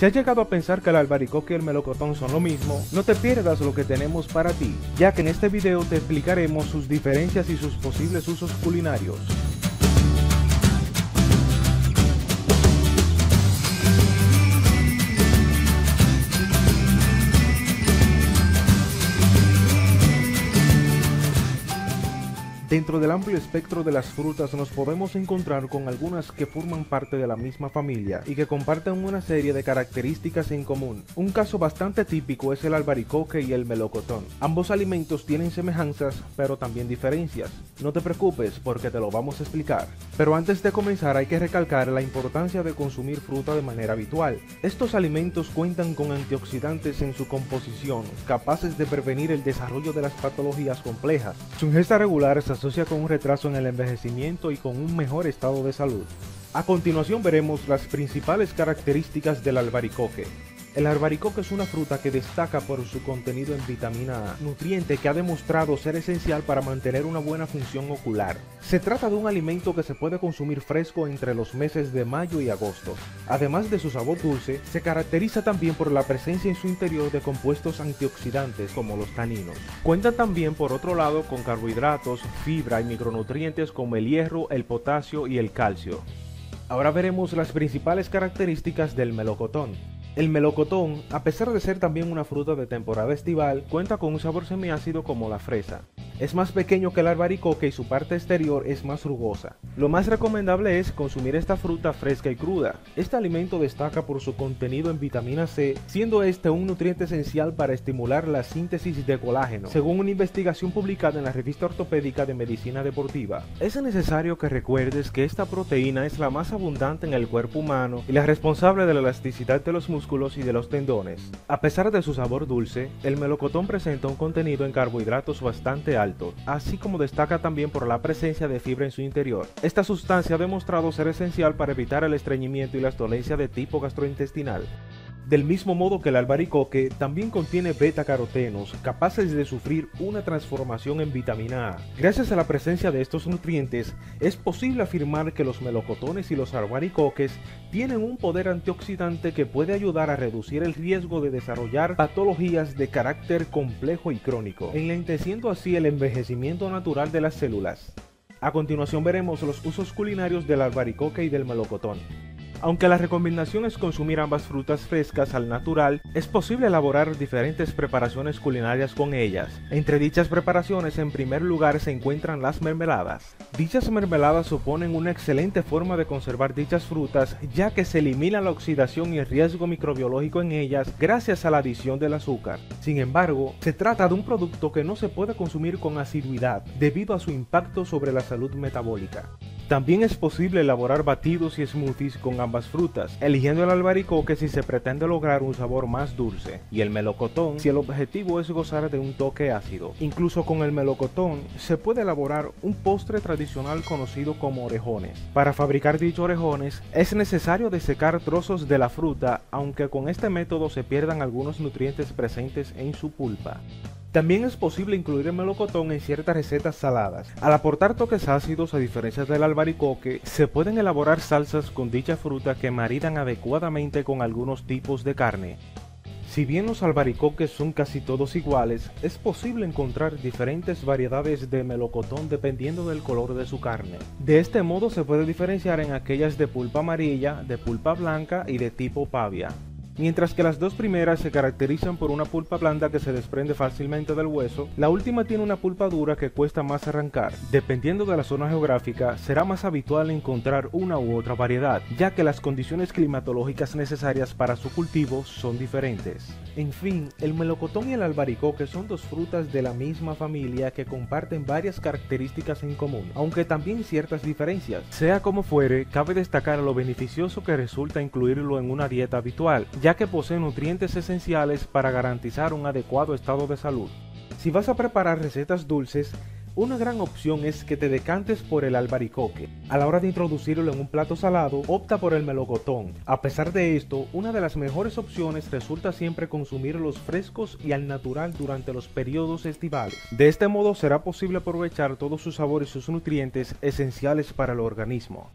Si has llegado a pensar que el albaricoque y el melocotón son lo mismo, no te pierdas lo que tenemos para ti, ya que en este video te explicaremos sus diferencias y sus posibles usos culinarios. Dentro del amplio espectro de las frutas nos podemos encontrar con algunas que forman parte de la misma familia y que comparten una serie de características en común. Un caso bastante típico es el albaricoque y el melocotón. Ambos alimentos tienen semejanzas pero también diferencias. No te preocupes porque te lo vamos a explicar. Pero antes de comenzar hay que recalcar la importancia de consumir fruta de manera habitual. Estos alimentos cuentan con antioxidantes en su composición capaces de prevenir el desarrollo de las patologías complejas. Su ingesta regular es asocia con un retraso en el envejecimiento y con un mejor estado de salud. A continuación veremos las principales características del albaricoque. El albaricoque es una fruta que destaca por su contenido en vitamina A, nutriente que ha demostrado ser esencial para mantener una buena función ocular. Se trata de un alimento que se puede consumir fresco entre los meses de mayo y agosto. Además de su sabor dulce, se caracteriza también por la presencia en su interior de compuestos antioxidantes como los taninos. Cuenta también por otro lado con carbohidratos, fibra y micronutrientes como el hierro, el potasio y el calcio. Ahora veremos las principales características del melocotón. El melocotón, a pesar de ser también una fruta de temporada estival, cuenta con un sabor semiácido como la fresa. Es más pequeño que el albaricoque y su parte exterior es más rugosa. Lo más recomendable es consumir esta fruta fresca y cruda. Este alimento destaca por su contenido en vitamina C, siendo este un nutriente esencial para estimular la síntesis de colágeno, según una investigación publicada en la revista ortopédica de medicina deportiva. Es necesario que recuerdes que esta proteína es la más abundante en el cuerpo humano y la responsable de la elasticidad de los músculos y de los tendones. A pesar de su sabor dulce, el melocotón presenta un contenido en carbohidratos bastante alto así como destaca también por la presencia de fibra en su interior. Esta sustancia ha demostrado ser esencial para evitar el estreñimiento y las dolencias de tipo gastrointestinal. Del mismo modo que el albaricoque, también contiene beta-carotenos capaces de sufrir una transformación en vitamina A. Gracias a la presencia de estos nutrientes, es posible afirmar que los melocotones y los albaricoques tienen un poder antioxidante que puede ayudar a reducir el riesgo de desarrollar patologías de carácter complejo y crónico, enlenteciendo así el envejecimiento natural de las células. A continuación veremos los usos culinarios del albaricoque y del melocotón. Aunque la recomendación es consumir ambas frutas frescas al natural, es posible elaborar diferentes preparaciones culinarias con ellas. Entre dichas preparaciones, en primer lugar, se encuentran las mermeladas. Dichas mermeladas suponen una excelente forma de conservar dichas frutas, ya que se elimina la oxidación y el riesgo microbiológico en ellas gracias a la adición del azúcar. Sin embargo, se trata de un producto que no se puede consumir con asiduidad debido a su impacto sobre la salud metabólica. También es posible elaborar batidos y smoothies con ambas frutas, eligiendo el albaricoque si se pretende lograr un sabor más dulce, y el melocotón si el objetivo es gozar de un toque ácido. Incluso con el melocotón se puede elaborar un postre tradicional conocido como orejones. Para fabricar dichos orejones es necesario desecar trozos de la fruta, aunque con este método se pierdan algunos nutrientes presentes en su pulpa. También es posible incluir el melocotón en ciertas recetas saladas. Al aportar toques ácidos a diferencia del albaricoque, se pueden elaborar salsas con dicha fruta que maridan adecuadamente con algunos tipos de carne. Si bien los albaricoques son casi todos iguales, es posible encontrar diferentes variedades de melocotón dependiendo del color de su carne. De este modo se puede diferenciar en aquellas de pulpa amarilla, de pulpa blanca y de tipo pavia mientras que las dos primeras se caracterizan por una pulpa blanda que se desprende fácilmente del hueso, la última tiene una pulpa dura que cuesta más arrancar. Dependiendo de la zona geográfica, será más habitual encontrar una u otra variedad, ya que las condiciones climatológicas necesarias para su cultivo son diferentes. En fin, el melocotón y el albaricoque son dos frutas de la misma familia que comparten varias características en común, aunque también ciertas diferencias. Sea como fuere, cabe destacar lo beneficioso que resulta incluirlo en una dieta habitual, ya que posee nutrientes esenciales para garantizar un adecuado estado de salud. Si vas a preparar recetas dulces, una gran opción es que te decantes por el albaricoque. A la hora de introducirlo en un plato salado, opta por el melocotón. A pesar de esto, una de las mejores opciones resulta siempre consumirlos frescos y al natural durante los periodos estivales. De este modo será posible aprovechar todos sus sabores y sus nutrientes esenciales para el organismo.